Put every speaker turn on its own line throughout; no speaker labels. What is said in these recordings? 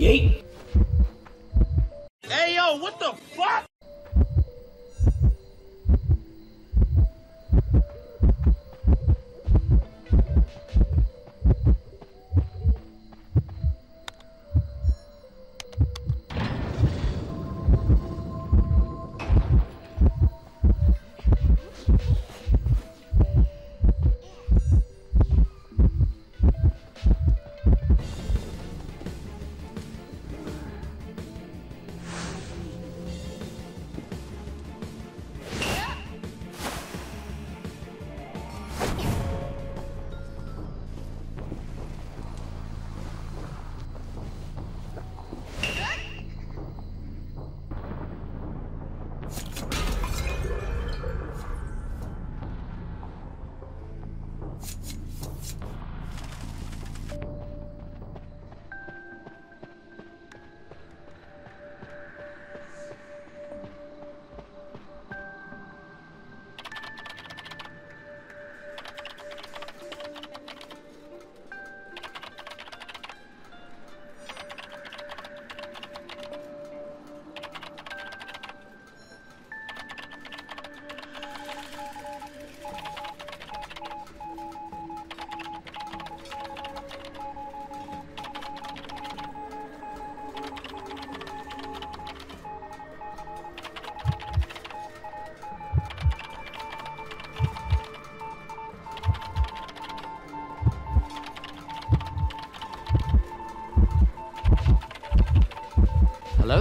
Yeet. Hey, yo, what the fuck?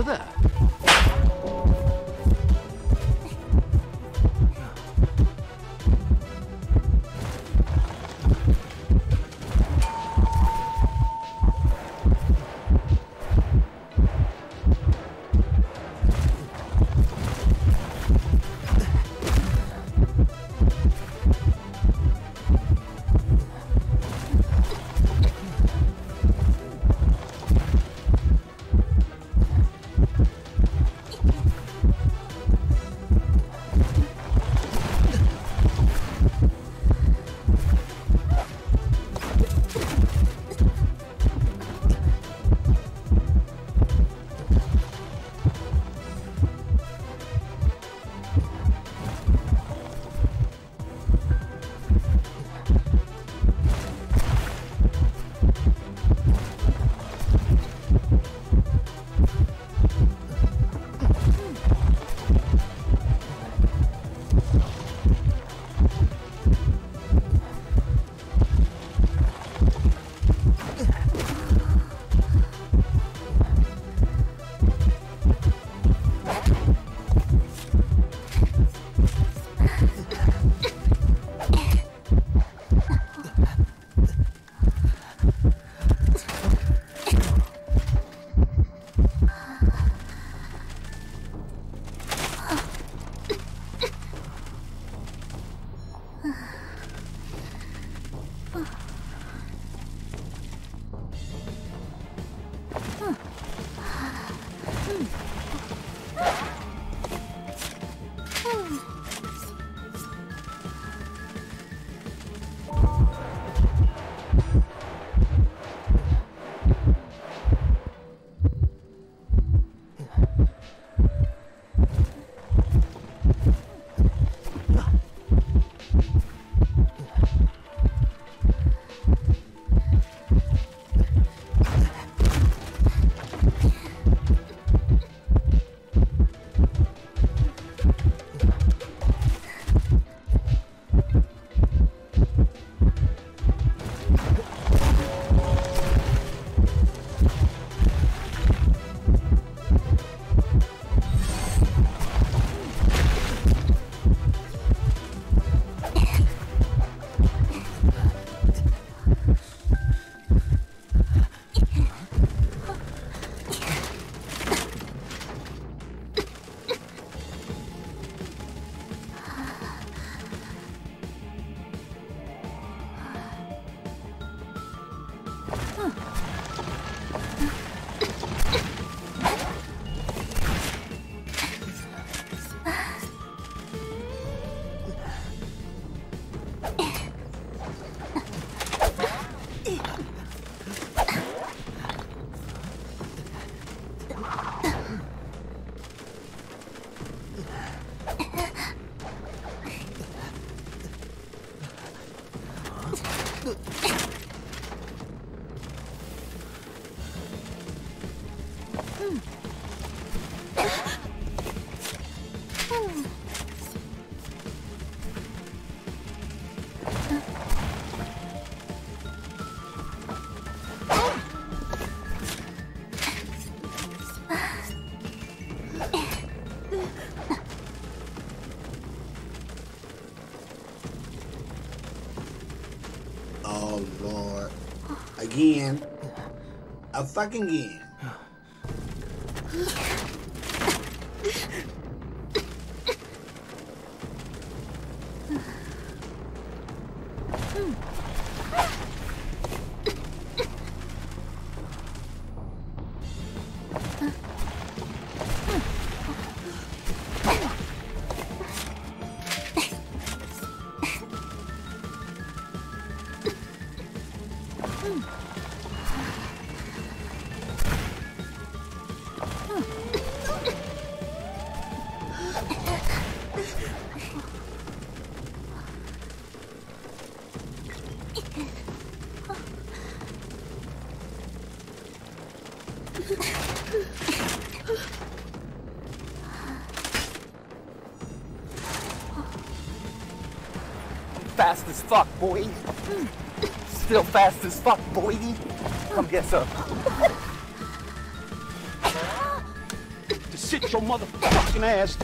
up.
えっ? Again. A fucking again.
Fast fuck, boy. Still fast as fuck, boy. Come get some. to sit your motherfucking ass.